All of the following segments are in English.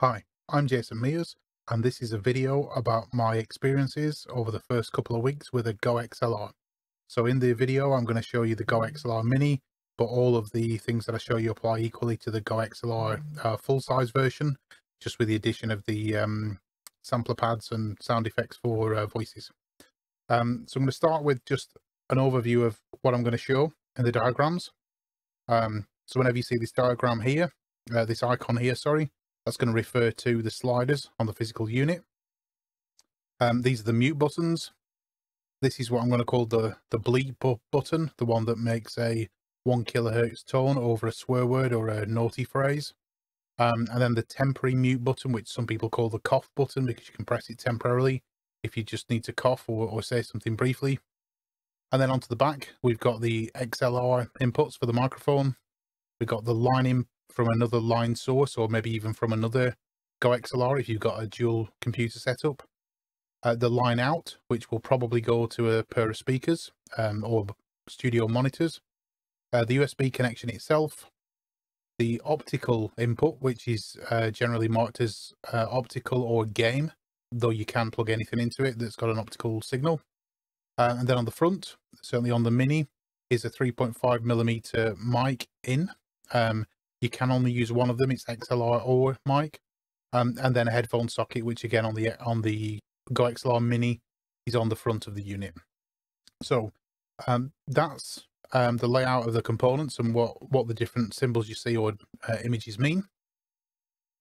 Hi, I'm Jason Meers, and this is a video about my experiences over the first couple of weeks with a Go XLR. So in the video, I'm going to show you the Go XLR Mini, but all of the things that I show you apply equally to the Go XLR uh, full-size version, just with the addition of the um, sampler pads and sound effects for uh, voices. Um, so I'm going to start with just an overview of what I'm going to show in the diagrams. Um, so whenever you see this diagram here, uh, this icon here, sorry, that's going to refer to the sliders on the physical unit. Um, these are the mute buttons. This is what I'm going to call the, the bleep button, the one that makes a 1 kilohertz tone over a swear word or a naughty phrase. Um, and then the temporary mute button, which some people call the cough button because you can press it temporarily if you just need to cough or, or say something briefly. And then onto the back, we've got the XLR inputs for the microphone. We've got the line in from another line source or maybe even from another Go XLR if you've got a dual computer setup. Uh, the line out, which will probably go to a pair of speakers um, or studio monitors. Uh, the USB connection itself. The optical input, which is uh, generally marked as uh, optical or game, though you can plug anything into it that's got an optical signal. Uh, and then on the front, certainly on the Mini, is a 3.5 millimeter mic in. Um, you can only use one of them. It's XLR or mic, um, and then a headphone socket, which again on the on the Go XLR Mini is on the front of the unit. So um, that's um, the layout of the components and what what the different symbols you see or uh, images mean.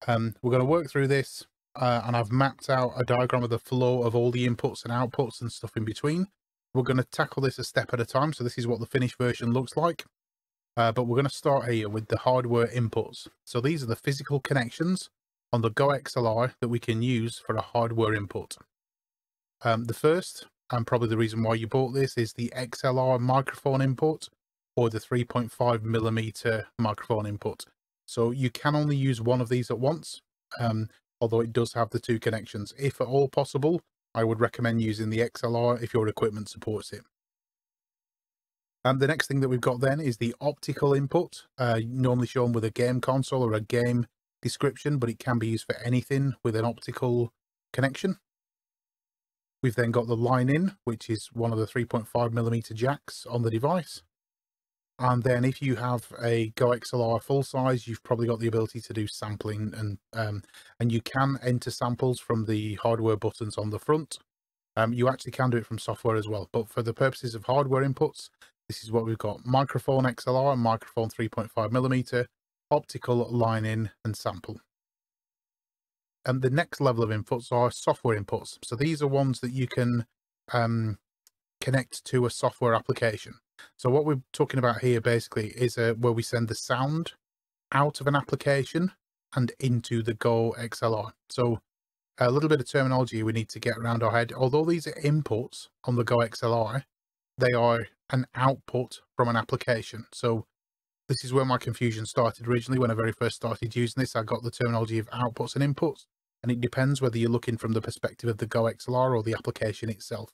Um, we're going to work through this, uh, and I've mapped out a diagram of the flow of all the inputs and outputs and stuff in between. We're going to tackle this a step at a time. So this is what the finished version looks like. Uh, but we're going to start here with the hardware inputs. So these are the physical connections on the Go XLR that we can use for a hardware input. Um, the first, and probably the reason why you bought this, is the XLR microphone input or the 3.5 millimeter microphone input. So you can only use one of these at once, um, although it does have the two connections. If at all possible, I would recommend using the XLR if your equipment supports it. And the next thing that we've got then is the optical input, uh, normally shown with a game console or a game description, but it can be used for anything with an optical connection. We've then got the line in, which is one of the 3.5 millimeter jacks on the device. And then if you have a Go XLR full size, you've probably got the ability to do sampling and um, and you can enter samples from the hardware buttons on the front. Um, you actually can do it from software as well, but for the purposes of hardware inputs, this is what we've got. Microphone XLR and microphone 3.5 millimeter, optical line in and sample. And the next level of inputs are software inputs. So these are ones that you can um, connect to a software application. So what we're talking about here basically is uh, where we send the sound out of an application and into the Go XLR. So a little bit of terminology we need to get around our head. Although these are inputs on the Go XLR, they are an output from an application. So this is where my confusion started originally. When I very first started using this, I got the terminology of outputs and inputs, and it depends whether you're looking from the perspective of the Go XLR or the application itself.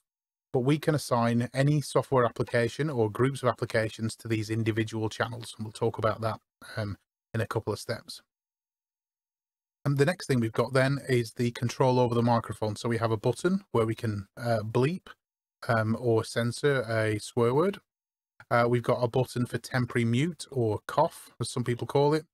But we can assign any software application or groups of applications to these individual channels, and we'll talk about that um, in a couple of steps. And the next thing we've got then is the control over the microphone. So we have a button where we can uh, bleep um, or censor a swear word. Uh, we've got a button for temporary mute or cough, as some people call it.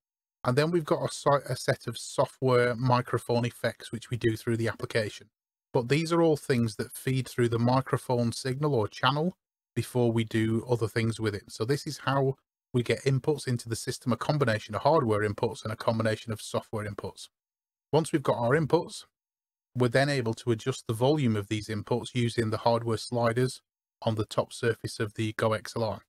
And then we've got a, a set of software microphone effects, which we do through the application. But these are all things that feed through the microphone signal or channel before we do other things with it. So this is how we get inputs into the system, a combination of hardware inputs and a combination of software inputs. Once we've got our inputs, we're then able to adjust the volume of these inputs using the hardware sliders on the top surface of the Go XLR.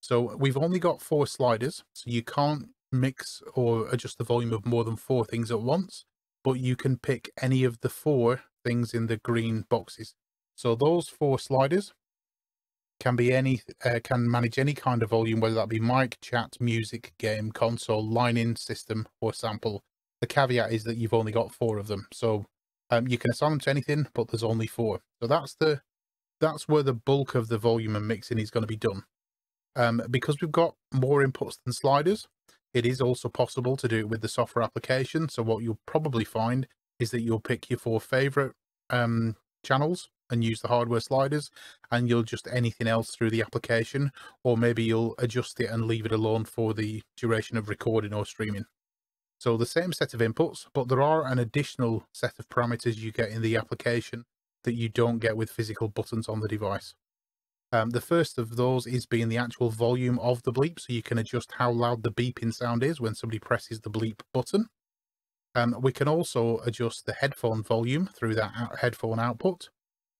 So we've only got four sliders, so you can't mix or adjust the volume of more than four things at once, but you can pick any of the four things in the green boxes. So those four sliders can be any uh, can manage any kind of volume, whether that be mic, chat, music, game, console, line-in system, or sample. The caveat is that you've only got four of them. So um, you can assign them to anything, but there's only four. So that's the that's where the bulk of the volume and mixing is going to be done. Um, because we've got more inputs than sliders, It is also possible to do it with the software application. So what you'll probably find is that you'll pick your four favorite um, channels and use the hardware sliders and you'll just anything else through the application or maybe you'll adjust it and leave it alone for the duration of recording or streaming. So the same set of inputs, but there are an additional set of parameters you get in the application that you don't get with physical buttons on the device. Um, the first of those is being the actual volume of the bleep, so you can adjust how loud the beeping sound is when somebody presses the bleep button. Um, we can also adjust the headphone volume through that headphone output,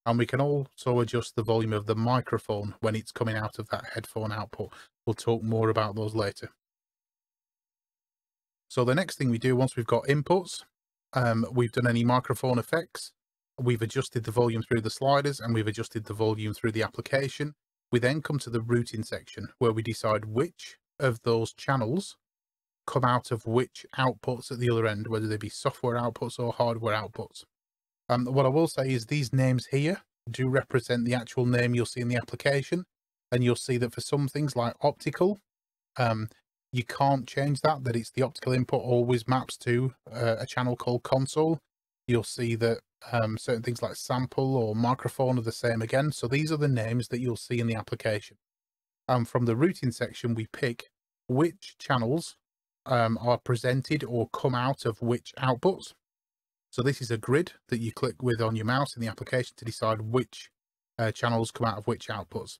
and we can also adjust the volume of the microphone when it's coming out of that headphone output. We'll talk more about those later. So the next thing we do once we've got inputs, um, we've done any microphone effects, we've adjusted the volume through the sliders and we've adjusted the volume through the application. We then come to the routing section where we decide which of those channels come out of which outputs at the other end, whether they be software outputs or hardware outputs. Um, what I will say is these names here do represent the actual name you'll see in the application. And you'll see that for some things like optical, um, you can't change that, that it's the optical input always maps to uh, a channel called console. You'll see that um, certain things like sample or microphone are the same again. So these are the names that you'll see in the application. And from the routing section, we pick which channels um, are presented or come out of which outputs. So this is a grid that you click with on your mouse in the application to decide which uh, channels come out of which outputs.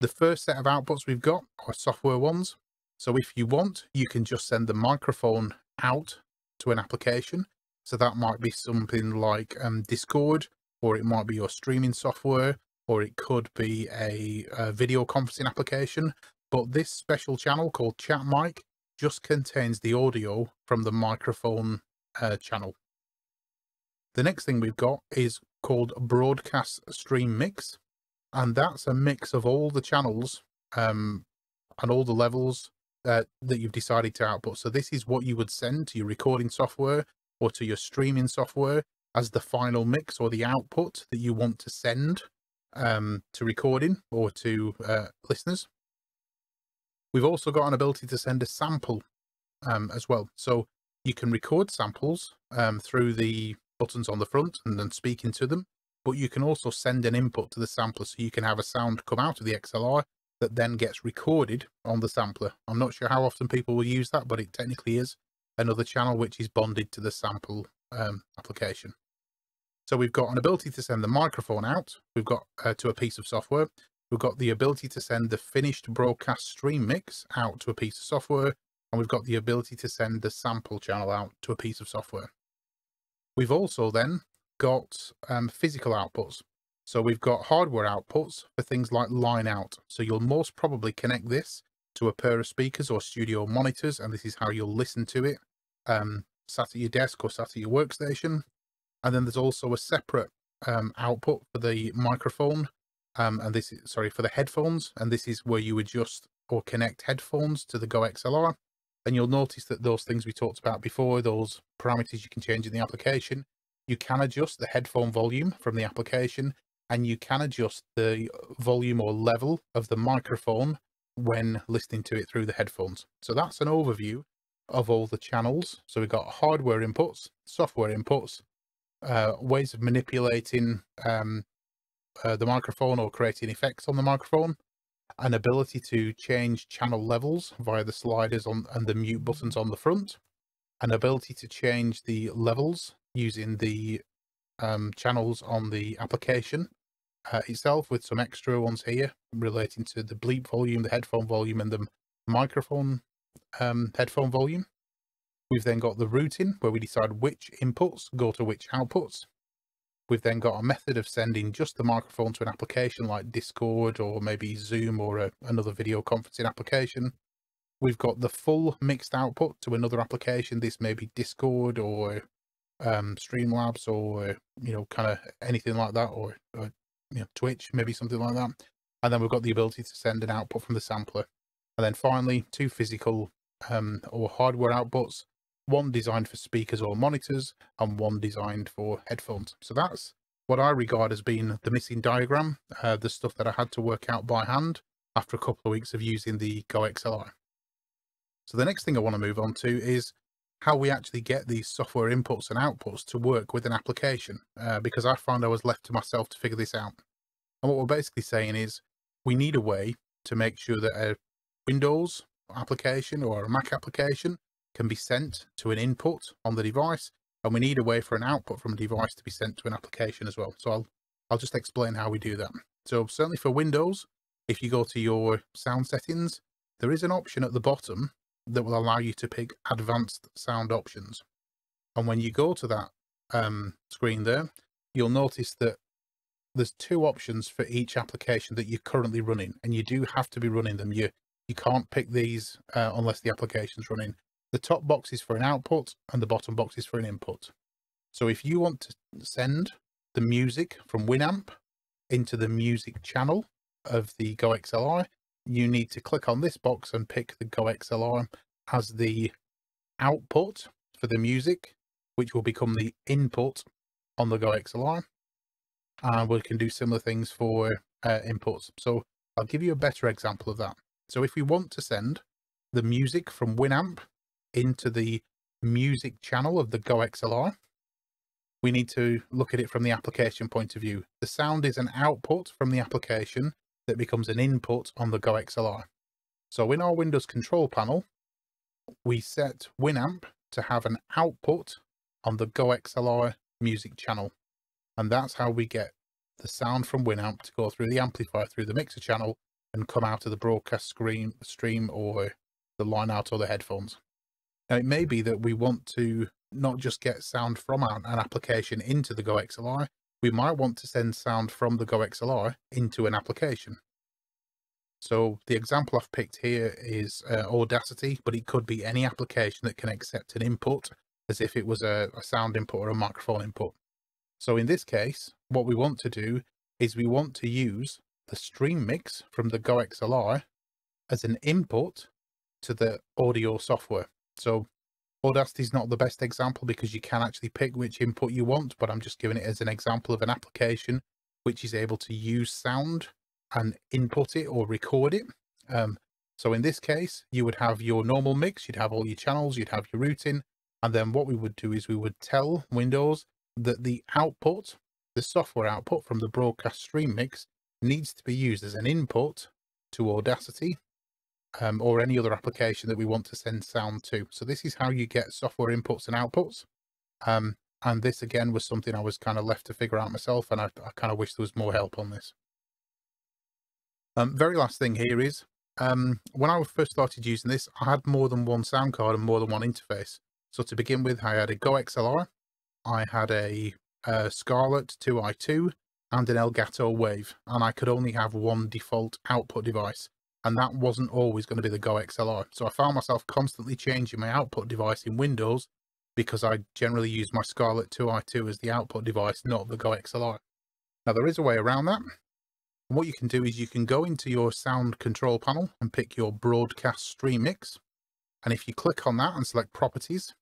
The first set of outputs we've got are software ones. So if you want, you can just send the microphone out to an application so that might be something like um, Discord, or it might be your streaming software, or it could be a, a video conferencing application. But this special channel called Chat Mic just contains the audio from the microphone uh, channel. The next thing we've got is called Broadcast Stream Mix, and that's a mix of all the channels um, and all the levels uh, that you've decided to output. So this is what you would send to your recording software or to your streaming software as the final mix or the output that you want to send um, to recording or to uh, listeners. We've also got an ability to send a sample um, as well. So you can record samples um, through the buttons on the front and then speak into them, but you can also send an input to the sampler so you can have a sound come out of the XLR that then gets recorded on the sampler. I'm not sure how often people will use that, but it technically is another channel which is bonded to the sample um, application. So we've got an ability to send the microphone out. We've got uh, to a piece of software. We've got the ability to send the finished broadcast stream mix out to a piece of software. And we've got the ability to send the sample channel out to a piece of software. We've also then got um, physical outputs. So we've got hardware outputs for things like line out. So you'll most probably connect this to a pair of speakers or studio monitors, and this is how you'll listen to it um, sat at your desk or sat at your workstation. And then there's also a separate um, output for the microphone, um, and this is sorry for the headphones, and this is where you adjust or connect headphones to the Go XLR. And you'll notice that those things we talked about before, those parameters you can change in the application, you can adjust the headphone volume from the application, and you can adjust the volume or level of the microphone when listening to it through the headphones. So that's an overview of all the channels. So we've got hardware inputs, software inputs, uh, ways of manipulating um, uh, the microphone or creating effects on the microphone, an ability to change channel levels via the sliders on and the mute buttons on the front, an ability to change the levels using the um, channels on the application uh, itself with some extra ones here relating to the bleep volume, the headphone volume and the microphone um, headphone volume. We've then got the routing where we decide which inputs go to which outputs. We've then got a method of sending just the microphone to an application like Discord or maybe Zoom or a, another video conferencing application. We've got the full mixed output to another application. This may be Discord or um, Streamlabs or, you know, kind of anything like that or, or you know, Twitch, maybe something like that. And then we've got the ability to send an output from the sampler. And then finally, two physical um, or hardware outputs, one designed for speakers or monitors and one designed for headphones. So that's what I regard as being the missing diagram, uh, the stuff that I had to work out by hand after a couple of weeks of using the Go XLR. So the next thing I want to move on to is how we actually get these software inputs and outputs to work with an application, uh, because I found I was left to myself to figure this out. And what we're basically saying is we need a way to make sure that a Windows application or a Mac application can be sent to an input on the device, and we need a way for an output from a device to be sent to an application as well. So I'll, I'll just explain how we do that. So certainly for Windows, if you go to your sound settings, there is an option at the bottom that will allow you to pick advanced sound options. And when you go to that um, screen there, you'll notice that there's two options for each application that you're currently running, and you do have to be running them. You you can't pick these uh, unless the application's running. The top box is for an output, and the bottom box is for an input. So if you want to send the music from Winamp into the music channel of the Go XLR, you need to click on this box and pick the Go XLR as the output for the music, which will become the input on the Go XLR. And we can do similar things for uh, inputs. So I'll give you a better example of that. So if we want to send the music from Winamp into the music channel of the Go XLR, we need to look at it from the application point of view. The sound is an output from the application that becomes an input on the Go XLR. So in our Windows control panel, we set Winamp to have an output on the Go XLR music channel. And that's how we get the sound from Winamp to go through the amplifier, through the mixer channel, and come out of the broadcast screen, stream or the line out or the headphones. Now, it may be that we want to not just get sound from an application into the Go XLR, we might want to send sound from the Go XLR into an application. So the example I've picked here is uh, Audacity, but it could be any application that can accept an input as if it was a, a sound input or a microphone input. So in this case, what we want to do is we want to use the stream mix from the Go XLR as an input to the audio software. So Audacity is not the best example because you can actually pick which input you want, but I'm just giving it as an example of an application which is able to use sound and input it or record it. Um, so in this case, you would have your normal mix, you'd have all your channels, you'd have your routing, and then what we would do is we would tell Windows that the output, the software output from the broadcast stream mix needs to be used as an input to Audacity um, or any other application that we want to send sound to. So this is how you get software inputs and outputs. Um, and this again was something I was kind of left to figure out myself, and I, I kind of wish there was more help on this. Um, very last thing here is, um, when I first started using this, I had more than one sound card and more than one interface. So to begin with, I had a Go XLR, I had a, a Scarlett 2i2, and an Elgato Wave, and I could only have one default output device and that wasn't always going to be the Go XLR. So I found myself constantly changing my output device in Windows because I generally use my Scarlett 2i2 as the output device, not the Go XLR. Now there is a way around that. And what you can do is you can go into your sound control panel and pick your broadcast stream mix. And if you click on that and select properties,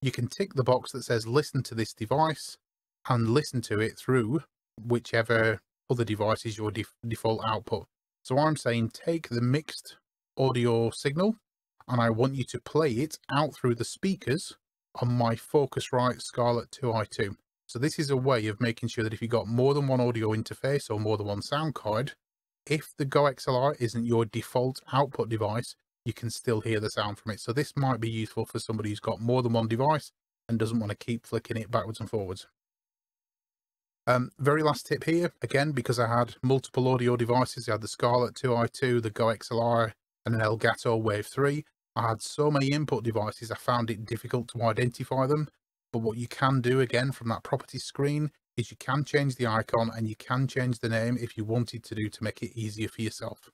you can tick the box that says listen to this device and listen to it through whichever other device is your def default output. So I'm saying take the mixed audio signal and I want you to play it out through the speakers on my Focusrite Scarlett 2i2. So this is a way of making sure that if you've got more than one audio interface or more than one sound card, if the Go XLR isn't your default output device, you can still hear the sound from it. So this might be useful for somebody who's got more than one device and doesn't want to keep flicking it backwards and forwards. Um, very last tip here, again, because I had multiple audio devices, I had the Scarlett 2i2, the Go XLR, and an Elgato Wave 3. I had so many input devices, I found it difficult to identify them. But what you can do, again, from that property screen, is you can change the icon and you can change the name if you wanted to do to make it easier for yourself.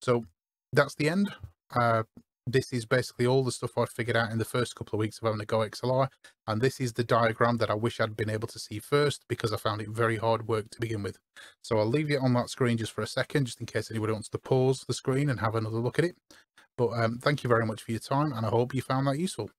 So that's the end. Uh, this is basically all the stuff I figured out in the first couple of weeks of having a Go XLR. And this is the diagram that I wish I'd been able to see first because I found it very hard work to begin with. So I'll leave it on that screen just for a second, just in case anybody wants to pause the screen and have another look at it. But um, thank you very much for your time and I hope you found that useful.